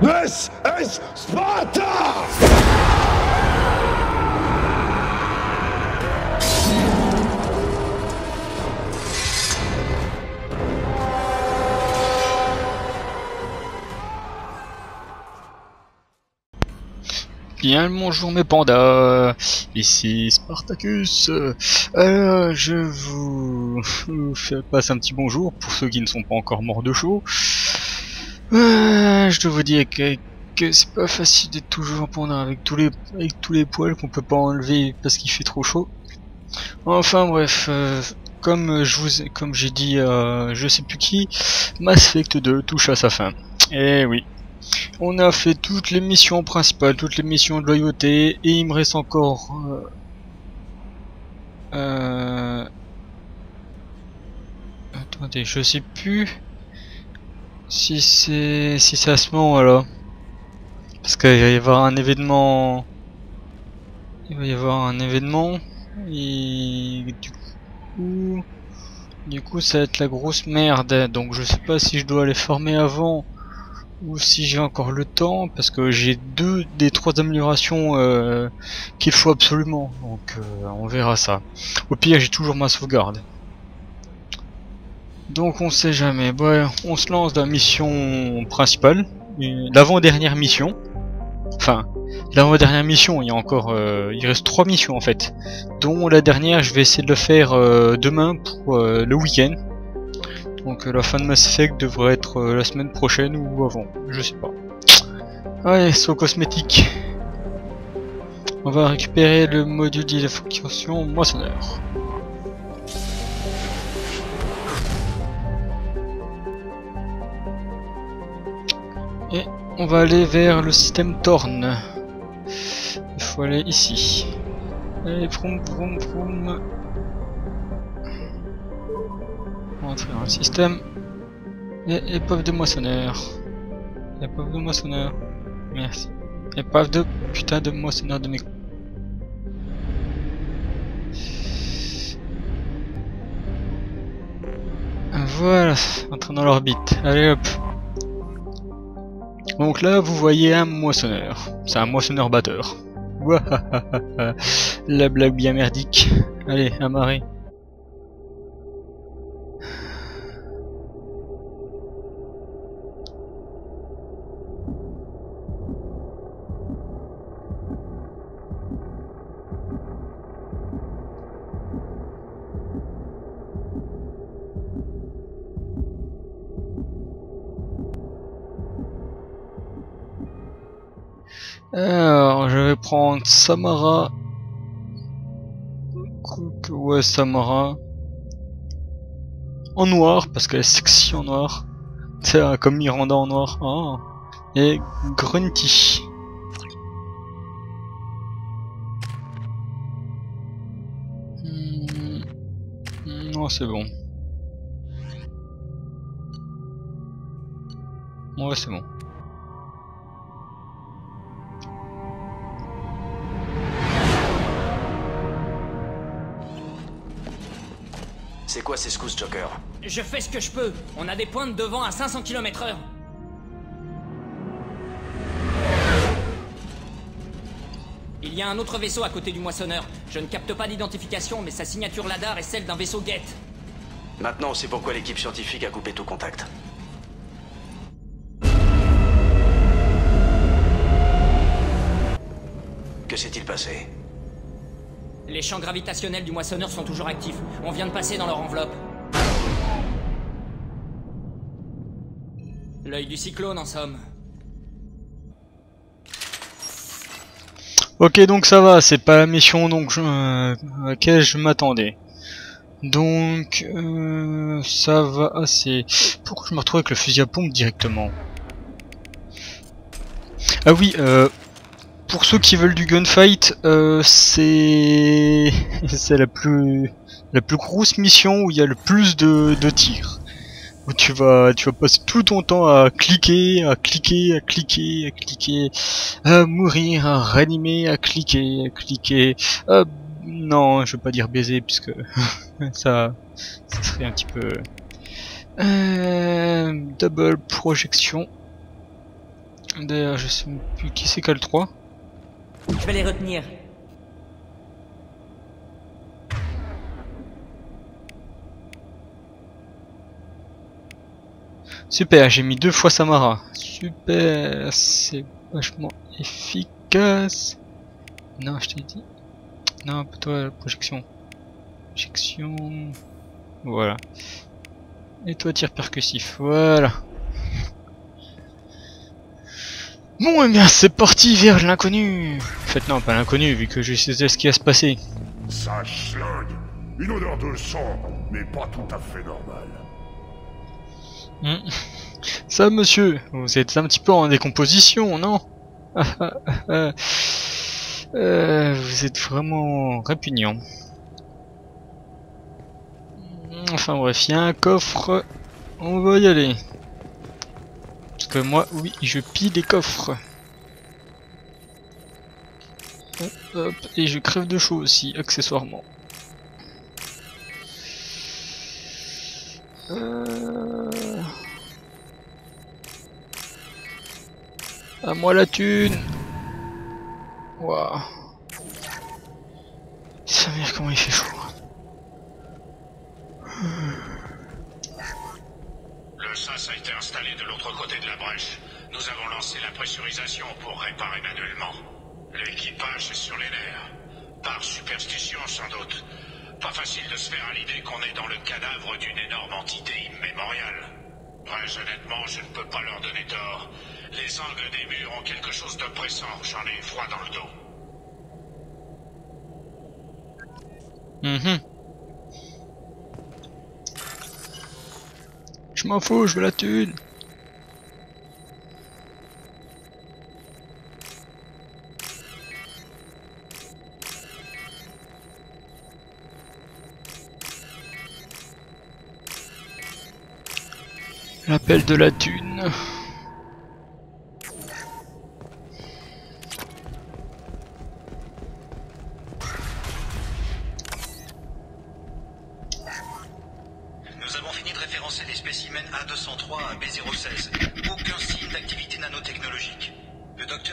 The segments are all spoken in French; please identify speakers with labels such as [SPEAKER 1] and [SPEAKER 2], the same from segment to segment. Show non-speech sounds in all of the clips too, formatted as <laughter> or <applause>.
[SPEAKER 1] This is Sparta!
[SPEAKER 2] Bien le bonjour mes pandas, ici Spartacus. Euh, je vous, vous fais passer un petit bonjour pour ceux qui ne sont pas encore morts de chaud. Euh, je dois vous dire que, c'est pas facile d'être toujours panda avec tous les avec tous les poils qu'on peut pas enlever parce qu'il fait trop chaud. Enfin bref, euh, comme je vous comme j'ai dit à je sais plus qui, Mass Effect 2 touche à sa fin. Et oui, on a fait toutes les missions principales, toutes les missions de loyauté, et il me reste encore... Euh, euh, attendez, je sais plus si c'est si c'est à ce moment-là. Parce qu'il va y avoir un événement... Il va y avoir un événement, et du coup... Du coup ça va être la grosse merde, donc je sais pas si je dois les former avant ou si j'ai encore le temps parce que j'ai deux des trois améliorations euh, qu'il faut absolument. Donc euh, on verra ça. Au pire j'ai toujours ma sauvegarde donc on sait jamais bon, on se lance dans la mission principale une- l'avant-dernière mission enfin l'avant-dernière mission il y a encore euh, il reste trois missions en fait dont la dernière je vais essayer de le faire euh, demain pour euh, le week-end donc euh, la fin de Mass Effect devrait être euh, la semaine prochaine ou avant, je sais pas. Allez, saut cosmétique. On va récupérer le module d'identification moissonneur. Et on va aller vers le système Torn. Il faut aller ici. Allez, vroom vroom vroom. Entrer dans le système. Et épave de moissonneur. Épave de moissonneur. Merci. Épave de putain de moissonneur de mes... Voilà, entrer dans l'orbite. Allez hop. Donc là, vous voyez un moissonneur. C'est un moissonneur batteur. <laughs> La blague bien merdique. Allez, amarré. Vais prendre Samara. Ouais, Samara. En noir, parce qu'elle est sexy en noir. C'est euh, comme Miranda en noir. Ah. Et Grunty. Hmm. Non, c'est bon. Ouais, c'est bon.
[SPEAKER 3] C'est secousses, Joker
[SPEAKER 4] Je fais ce que je peux. On a des pointes devant à 500 km heure. Il y a un autre vaisseau à côté du moissonneur. Je ne capte pas d'identification, mais sa signature LADAR est celle d'un vaisseau guette.
[SPEAKER 3] Maintenant, sait pourquoi l'équipe scientifique a coupé tout contact. Que s'est-il passé?
[SPEAKER 4] Les champs gravitationnels du moissonneur sont toujours actifs. On vient de passer dans leur enveloppe. L'œil du cyclone, en somme.
[SPEAKER 2] Ok, donc ça va, c'est pas la mission donc euh, à laquelle je m'attendais. Donc, euh, ça va assez. Pourquoi je me retrouve avec le fusil à pompe directement? Ah oui, euh, pour ceux qui veulent du gunfight, euh, c'est <laughs> c'est la plus la plus grosse mission où il y a le plus de, de tirs. Où tu vas tu vas passer tout ton temps à cliquer, à cliquer, à cliquer, à cliquer, à mourir, à réanimer, à cliquer, à cliquer. à- non, je veux pas dire baiser puisque <laughs> ça ça serait un petit peu euh, double projection. D'ailleurs, je sais plus qui c'est qu'a le 3.
[SPEAKER 4] Je vais les retenir.
[SPEAKER 2] Super, j'ai mis deux fois Samara. Super, c'est vachement efficace. Non, je t'ai dit. Non, toi, projection. Projection. Voilà. Et toi, tir percussif. Voilà. Bon, eh bien, c'est parti vers l'inconnu. En fait, non, pas l'inconnu, vu que je sais ce qui va se passer.
[SPEAKER 1] Ça schlingue. Une odeur de sang, mais pas tout à fait normale.
[SPEAKER 2] Hmm. Ça, monsieur, vous êtes un petit peu en décomposition, non? <laughs> Euh, Vous êtes vraiment répugnant. Enfin bref, il y a un coffre. On va y aller. Moi, oui, je pille des coffres. Et je crève de chaud aussi, accessoirement. Euh... À moi la thune Waouh Sa mère comment il fait chaud
[SPEAKER 5] Le SAS a été installé de l'autre côté de la brèche. Nous avons lancé la pressurisation pour réparer manuellement. L'équipage est sur les nerfs. Par superstition sans doute. Pas facile de se faire à l'idée qu'on est dans le cadavre d'une énorme entité immémoriale. Très honnêtement, je ne peux pas leur donner tort. Les angles des murs ont quelque chose d'oppressant. J'en ai froid dans le dos.
[SPEAKER 2] Mhm. M'en je veux la thune. L'appel de la thune.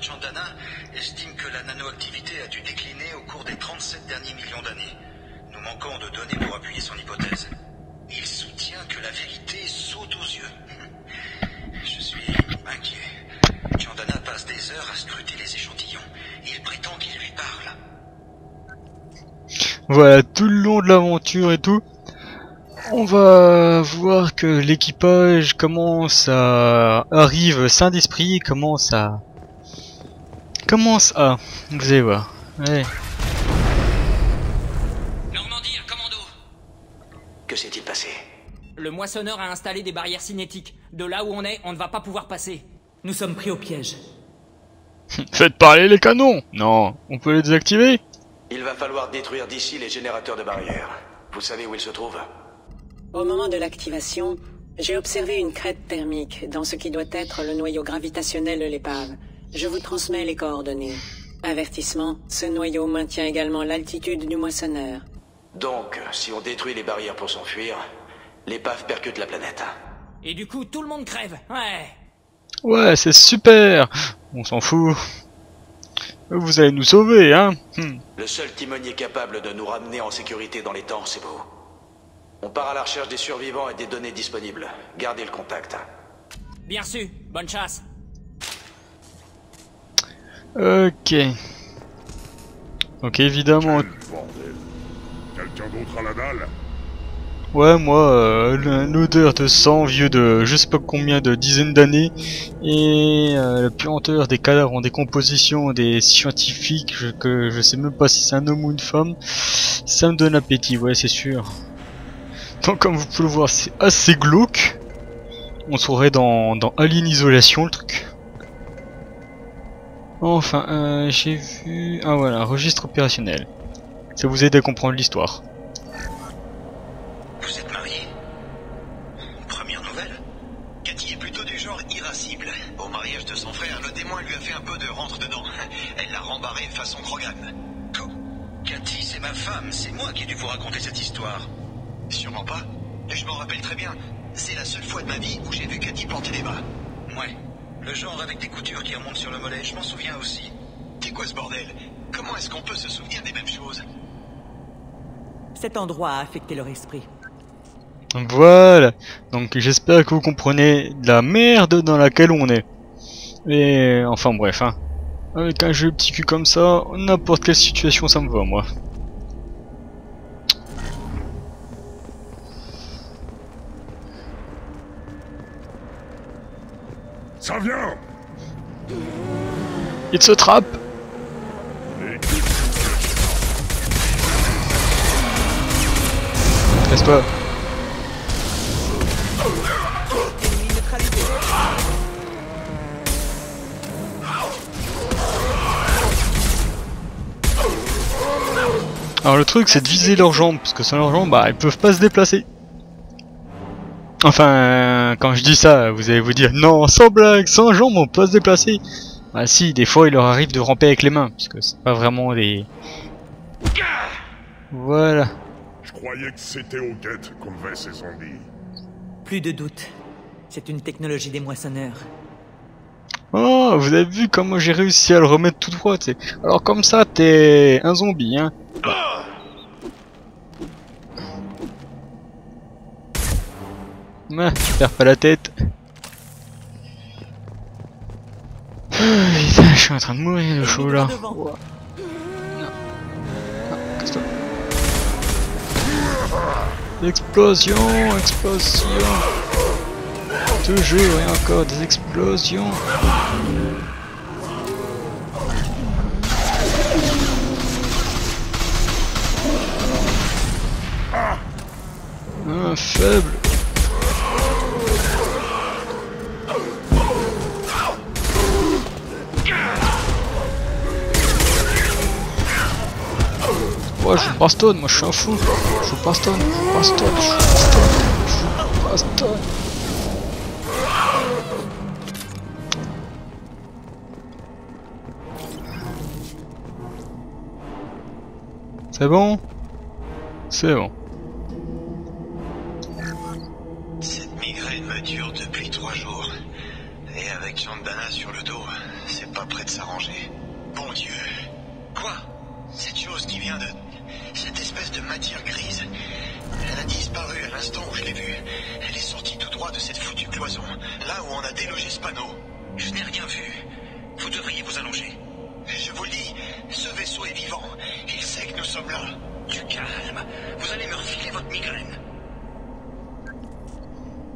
[SPEAKER 6] Chandana estime que la nanoactivité a dû décliner au cours des 37 derniers millions d'années. Nous manquons de données pour appuyer son hypothèse. Il soutient que la vérité saute aux yeux. <laughs> Je suis inquiet. Chandana passe des heures à scruter les échantillons. Il prétend qu'il lui parle.
[SPEAKER 2] Voilà, tout le long de l'aventure et tout, on va voir que l'équipage commence à arrive sain d'esprit, commence à commence à vous allez voir. Ouais.
[SPEAKER 4] Normandie, un commando.
[SPEAKER 3] Que s'est-il passé
[SPEAKER 4] Le moissonneur a installé des barrières cinétiques. De là où on est, on ne va pas pouvoir passer. Nous sommes pris au piège. <laughs>
[SPEAKER 2] Faites parler les canons. Non, on peut les désactiver.
[SPEAKER 3] Il va falloir détruire d'ici les générateurs de barrières. Vous savez où ils se trouvent
[SPEAKER 7] Au moment de l'activation, j'ai observé une crête thermique dans ce qui doit être le noyau gravitationnel de l'épave. Je vous transmets les coordonnées. Avertissement, ce noyau maintient également l'altitude du moissonneur.
[SPEAKER 3] Donc, si on détruit les barrières pour s'enfuir, l'épave percute la planète.
[SPEAKER 4] Et du coup, tout le monde crève. Ouais.
[SPEAKER 2] Ouais, c'est super. On s'en fout. Vous allez nous sauver, hein. Hmm.
[SPEAKER 3] Le seul timonier capable de nous ramener en sécurité dans les temps, c'est vous. On part à la recherche des survivants et des données disponibles. Gardez le contact.
[SPEAKER 4] Bien su. Bonne chasse.
[SPEAKER 2] Ok. Ok, évidemment.
[SPEAKER 1] Quelqu'un d'autre à la dalle?
[SPEAKER 2] Ouais, moi, euh, l'odeur de sang vieux de je sais pas combien de dizaines d'années et euh, la puanteur des cadavres en décomposition des scientifiques je, que je sais même pas si c'est un homme ou une femme, ça me donne appétit, ouais, c'est sûr. Donc, comme vous pouvez le voir, c'est assez glauque. On serait dans, dans Alien Isolation, le truc. Enfin, euh, j'ai vu... Ah voilà, registre opérationnel. Ça vous aide à comprendre l'histoire.
[SPEAKER 6] Vous êtes marié? Première nouvelle? Cathy est plutôt du genre irascible. Au mariage de son frère, le témoin lui a fait un peu de rentre-dedans. Elle l'a rembarré façon Krogan. Co- Cathy, c'est ma femme, c'est moi qui ai dû vous raconter cette histoire. Sûrement pas. Je m'en rappelle très bien. C'est la seule fois de ma vie où j'ai vu Cathy planter les bras. Ouais. Le genre avec des coutures qui remontent sur le mollet, je m'en souviens aussi. C'est quoi ce bordel? Comment est-ce qu'on peut se souvenir des mêmes choses?
[SPEAKER 8] Cet endroit a affecté leur esprit.
[SPEAKER 2] Voilà. Donc j'espère que vous comprenez la merde dans laquelle on est. Et enfin bref, hein. Avec un jeu petit cul comme ça, n'importe quelle situation ça me va moi.
[SPEAKER 1] Ça vient.
[SPEAKER 2] It's a trap Casse-toi Alors le truc c'est de viser leurs jambes, parce que sans leurs jambes, bah ils peuvent pas se déplacer. Enfin, quand je dis ça, vous allez vous dire non, sans blague, sans jambes on peut pas se déplacer. Bah si, des fois il leur arrive de ramper avec les mains, parce que c'est pas vraiment des... Voilà.
[SPEAKER 1] Je croyais que c'était qu'on levait ces zombies.
[SPEAKER 8] Plus de doute. C'est une technologie des moissonneurs.
[SPEAKER 2] Oh, vous avez vu comment j'ai réussi à le remettre tout droit, tu sais. Alors comme ça, t'es un zombie, hein. Ouais, perds pas la tête. Ah, je suis en train de mourir de chaud là. Explosion, explosion. Toujours et encore des explosions. Faible. Je joue baston, moi je suis un fou. Je joue baston, je joue baston, je joue baston, je joue baston. C'est bon? C'est bon.
[SPEAKER 6] Cette migraine me dure depuis trois jours. Et avec Chandana sur le dos, c'est pas prêt de s'arranger. Bon Dieu. Quoi? Cette chose qui vient de... Cette espèce de matière grise. Elle a disparu à l'instant où je l'ai vue. Elle est sortie tout droit de cette foutue cloison. Là où on a délogé ce panneau. Je n'ai rien vu. Vous devriez vous allonger. Je vous le dis, ce vaisseau est vivant. Il sait que nous sommes là. Du calme. Vous allez me refiler votre migraine.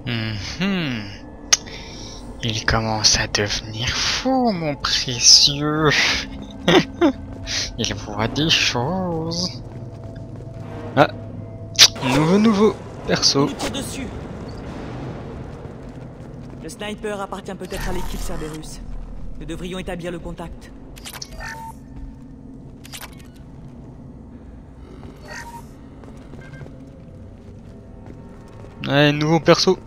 [SPEAKER 2] Mhm. Il commence à devenir fou, mon précieux. <laughs> Il voit des choses. Nouveau nouveau perso.
[SPEAKER 8] Dessus. Le sniper appartient peut-être à l'équipe Cerberus. Nous devrions établir le contact.
[SPEAKER 2] Ouais, nouveau perso.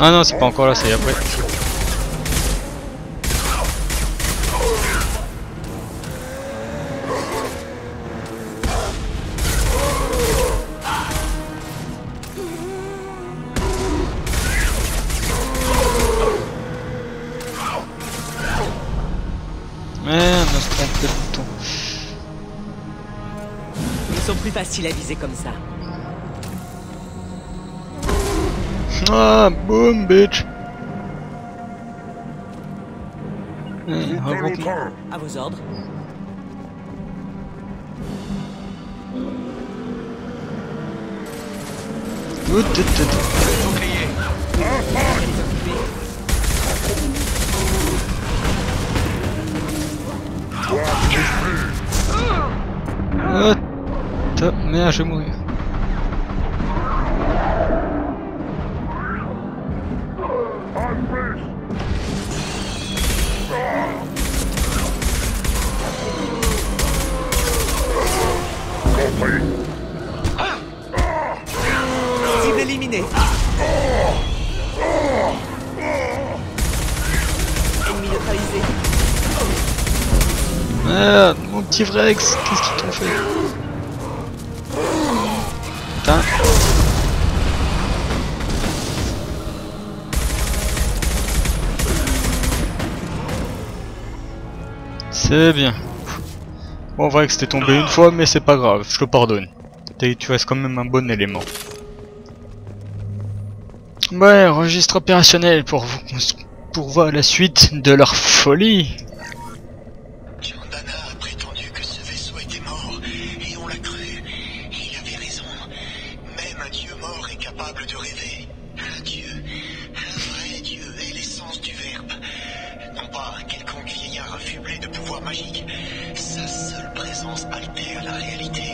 [SPEAKER 2] Ah non, c'est pas encore là, c'est après.
[SPEAKER 8] Faciles à viser comme ça.
[SPEAKER 2] Ah, boum, bitch.
[SPEAKER 1] Train.
[SPEAKER 8] À vos ordres.
[SPEAKER 2] Ouh, merde, je vais mourir.
[SPEAKER 8] Éliminée. Ennemi neutralisé.
[SPEAKER 2] Merde, mon petit Vrex, qu'est-ce qu'ils t'ont fait? C'est bien. Bon, vrai que c'était tombé une fois, mais c'est pas grave, je te pardonne. Tu restes quand même un bon élément. Ouais, registre opérationnel pour, pour voir la suite de leur folie.
[SPEAKER 6] Magiques. Sa seule présence altère la réalité.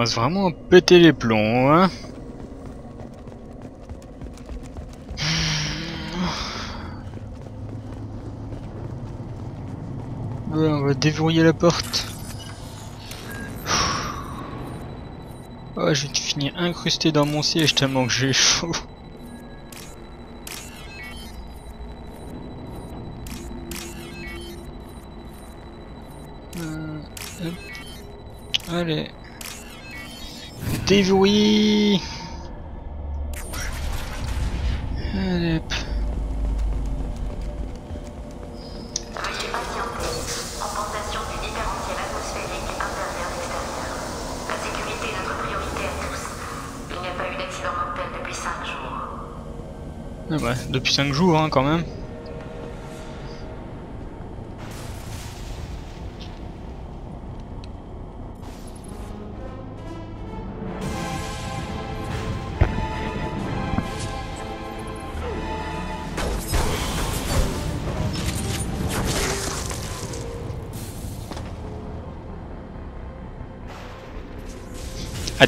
[SPEAKER 2] Commence vraiment péter les plombs, hein. Ouais, on va déverrouiller la porte. Oh, je vais finir incrusté dans mon siège tellement que j'ai chaud. Euh. Allez. Allez hop.
[SPEAKER 9] Veuillez patienter. Emportation du différentiel atmosphérique intérieur-extérieur. La sécurité est notre priorité à tous. Il n'y a pas eu d'accident mortel depuis 5 jours.
[SPEAKER 2] Ah bah, depuis 5 jours hein, quand même.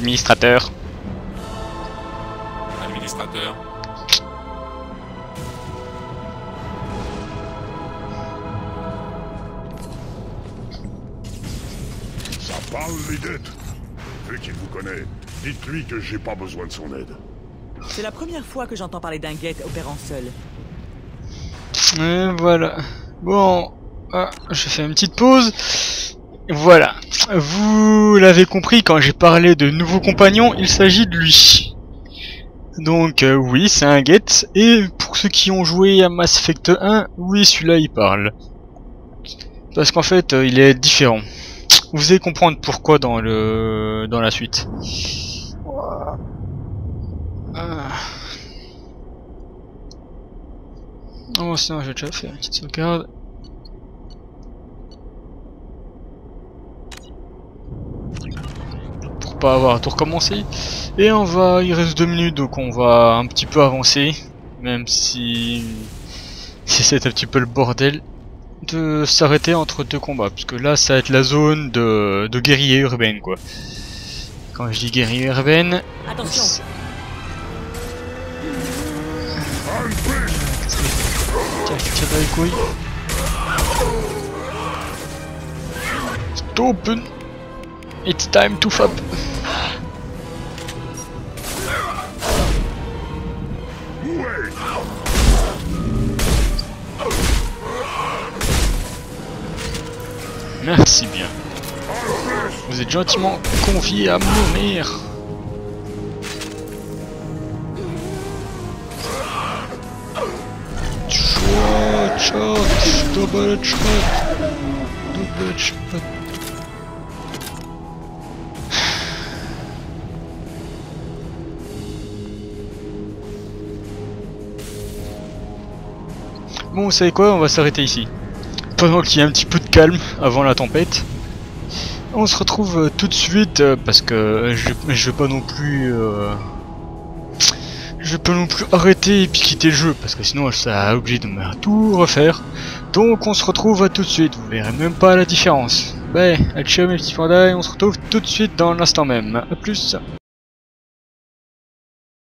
[SPEAKER 2] Administrateur.
[SPEAKER 10] Administrateur.
[SPEAKER 1] Ça parle, les dettes. Vu qu'il vous connaît, dites-lui que j'ai pas besoin de son aide.
[SPEAKER 8] C'est la première fois que j'entends parler d'un guet opérant seul.
[SPEAKER 2] Et voilà. Bon, ah, je fais une petite pause. Voilà. Vous l'avez compris, quand j'ai parlé de nouveaux compagnons, il s'agit de lui. Donc euh, oui, c'est un get. Et pour ceux qui ont joué à Mass Effect 1, oui, celui-là il parle. Parce qu'en fait, euh, il est différent. Vous allez comprendre pourquoi dans le dans la suite. Ah. Oh sinon déjà fait une petite. Pas avoir à tout recommencer. Et on va. Il reste deux minutes donc on va un petit peu avancer. Même si. Si c'est un petit peu le bordel de s'arrêter entre deux combats. Parce que là ça va être la zone de, de guerrier urbaine quoi. Quand je dis guerrier urbaine.
[SPEAKER 8] Attention
[SPEAKER 2] Tiens, tire dans les couilles. Stop! It's time to fab. Gentiment conviés à mourir. Bon, vous savez quoi, on va s'arrêter ici. Pendant qu'il y a un petit peu de calme avant la tempête. On se retrouve euh, tout de suite euh, parce que euh, je, je vais pas non plus. je non plus arrêter et puis quitter le jeu parce que sinon ça a obligé de me tout refaire. Donc on se retrouve tout de suite, vous verrez même pas la différence. Ouais, ciao mes petits et on se retrouve tout de suite dans l'instant même. A plus